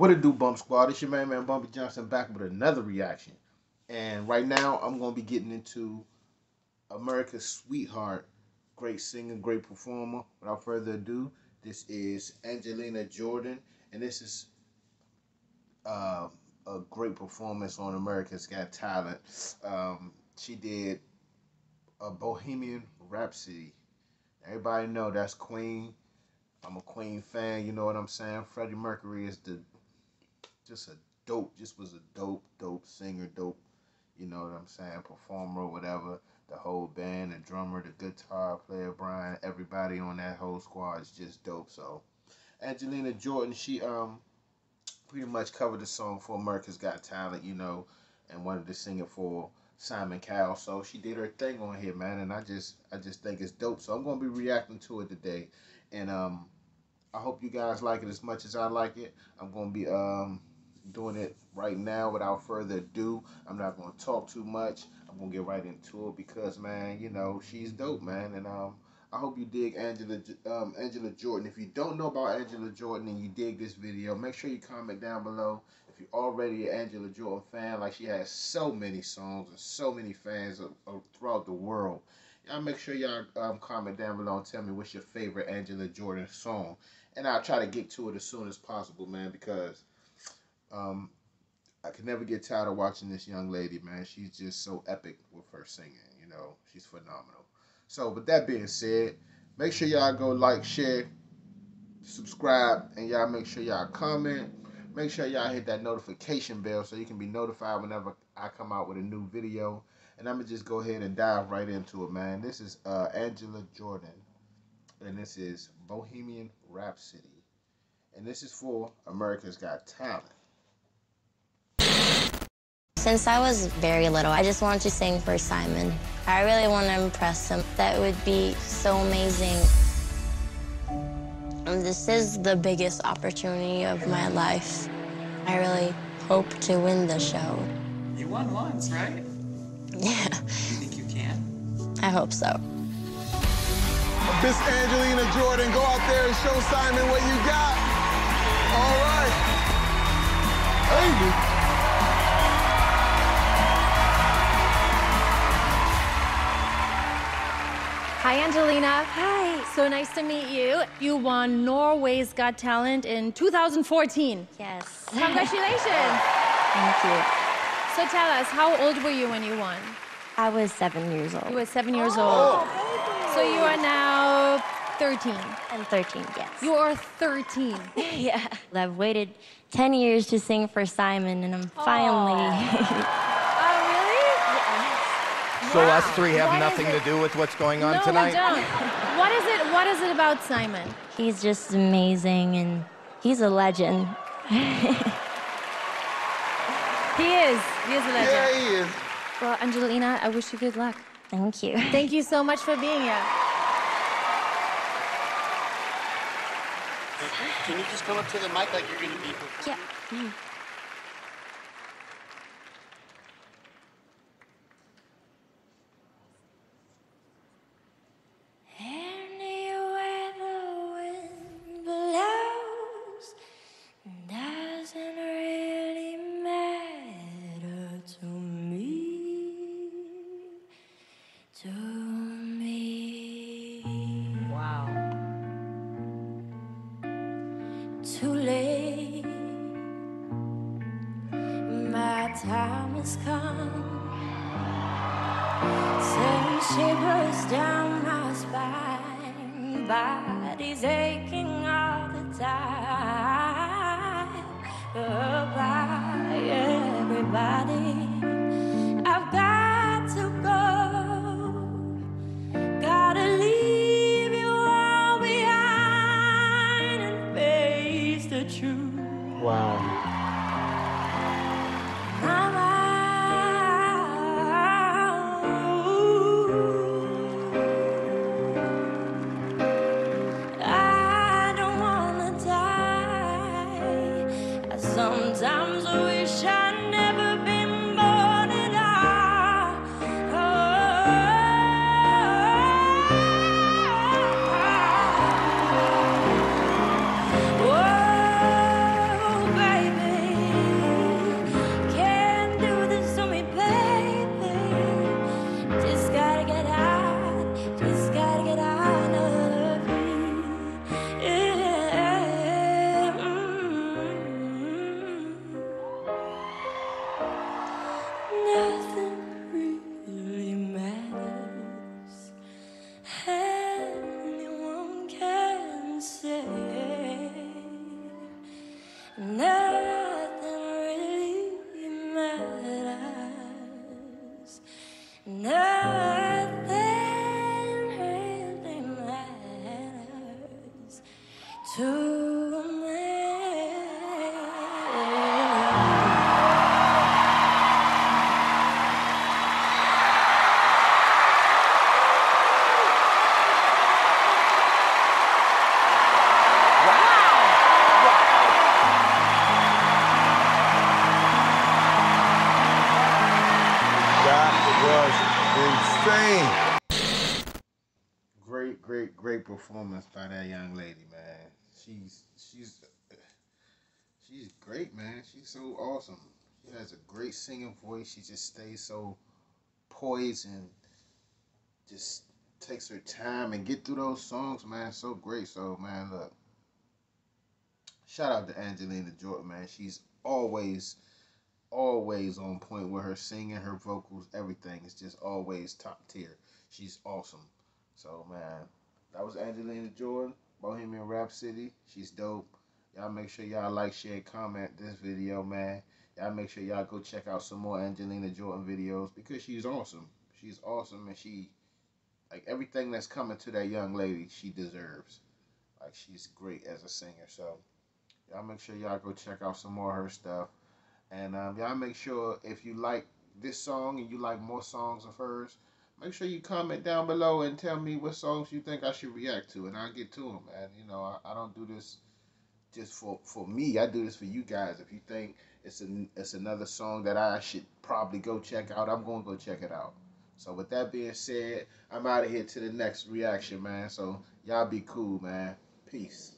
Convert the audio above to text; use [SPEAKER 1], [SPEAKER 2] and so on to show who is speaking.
[SPEAKER 1] What it do, Bump Squad? It's your man, man, Bumpy Johnson, back with another reaction. And right now, I'm going to be getting into America's Sweetheart. Great singer, great performer. Without further ado, this is Angelina Jordan. And this is uh, a great performance on America's Got Talent. Um, she did a Bohemian Rhapsody. Everybody know that's Queen. I'm a Queen fan, you know what I'm saying? Freddie Mercury is the just a dope, just was a dope, dope singer, dope, you know what I'm saying, performer, or whatever. The whole band, the drummer, the guitar player, Brian, everybody on that whole squad is just dope. So Angelina Jordan, she um pretty much covered the song for America's Got Talent, you know, and wanted to sing it for Simon Cowell. So she did her thing on here, man, and I just I just think it's dope. So I'm gonna be reacting to it today. And um I hope you guys like it as much as I like it. I'm gonna be um doing it right now without further ado. I'm not gonna talk too much. I'm gonna get right into it because man, you know, she's dope, man. And um I hope you dig Angela um, Angela Jordan. If you don't know about Angela Jordan and you dig this video, make sure you comment down below. If you're already an Angela Jordan fan, like she has so many songs and so many fans of, of, throughout the world, y'all make sure y'all um, comment down below and tell me what's your favorite Angela Jordan song. And I'll try to get to it as soon as possible, man, because um, I can never get tired of watching this young lady, man. She's just so epic with her singing, you know. She's phenomenal. So, with that being said, make sure y'all go like, share, subscribe, and y'all make sure y'all comment. Make sure y'all hit that notification bell so you can be notified whenever I come out with a new video. And I'm going to just go ahead and dive right into it, man. This is uh, Angela Jordan, and this is Bohemian Rhapsody. And this is for America's Got Talent.
[SPEAKER 2] Since I was very little, I just wanted to sing for Simon. I really want to impress him. That would be so amazing. And this is the biggest opportunity of my life. I really hope to win the show.
[SPEAKER 3] You won once, right?
[SPEAKER 2] Yeah.
[SPEAKER 3] You think you can?
[SPEAKER 2] I hope so.
[SPEAKER 4] Miss Angelina Jordan, go out there and show Simon what you got. All right. Hey.
[SPEAKER 5] Hi, Angelina.
[SPEAKER 2] Hi.
[SPEAKER 5] So nice to meet you. You won Norway's Got Talent in 2014.
[SPEAKER 2] Yes.
[SPEAKER 5] Congratulations.
[SPEAKER 2] Thank you.
[SPEAKER 5] So tell us, how old were you when you won?
[SPEAKER 2] I was seven years old.
[SPEAKER 5] You were seven years oh, old. So you are now 13.
[SPEAKER 2] I'm 13, yes.
[SPEAKER 5] You are 13.
[SPEAKER 2] yeah. I've waited 10 years to sing for Simon, and I'm finally.
[SPEAKER 6] So us three have
[SPEAKER 5] What is
[SPEAKER 6] nothing to do with what's going on
[SPEAKER 5] no,
[SPEAKER 6] tonight?
[SPEAKER 5] we don't. What is it? What is it about Simon?
[SPEAKER 2] he's just amazing, and he's a legend.
[SPEAKER 5] He is. He is a legend.
[SPEAKER 4] Yeah, he is.
[SPEAKER 5] Well, Angelina, I wish you good luck.
[SPEAKER 2] Thank you.
[SPEAKER 5] Thank you so much for being here.
[SPEAKER 3] Can you just come up to the mic like you're gonna be?
[SPEAKER 2] Yeah. Mm. Too late. My time has come. Send shivers down my spine. Body's aching all
[SPEAKER 1] Wow.
[SPEAKER 4] Insane.
[SPEAKER 1] Great, great, great performance by that young lady, man. She's she's she's great, man. She's so awesome. She has a great singing voice. She just stays so poised and just takes her time and get through those songs, man. So great. So man, look. Shout out to Angelina Jordan, man. She's always always on point with her singing, her vocals, everything. is just always top tier. She's awesome. So man, that was Angelina Jordan, Bohemian Rhapsody. She's dope. Y'all make sure y'all like, share, comment this video, man. Y'all make sure y'all go check out some more Angelina Jordan videos because she's awesome. She's awesome and she like everything that's coming to that young lady, she deserves. Like she's great as a singer. So y'all make sure y'all go check out some more of her stuff. And um, y'all make sure if you like this song and you like more songs of hers, make sure you comment down below and tell me what songs you think I should react to, and I'll get to them. And you know, I, I don't do this just for for me. I do this for you guys. If you think it's an it's another song that I should probably go check out, I'm gonna go check it out. So with that being said, I'm out of here to the next reaction, man. So y'all be cool, man. Peace.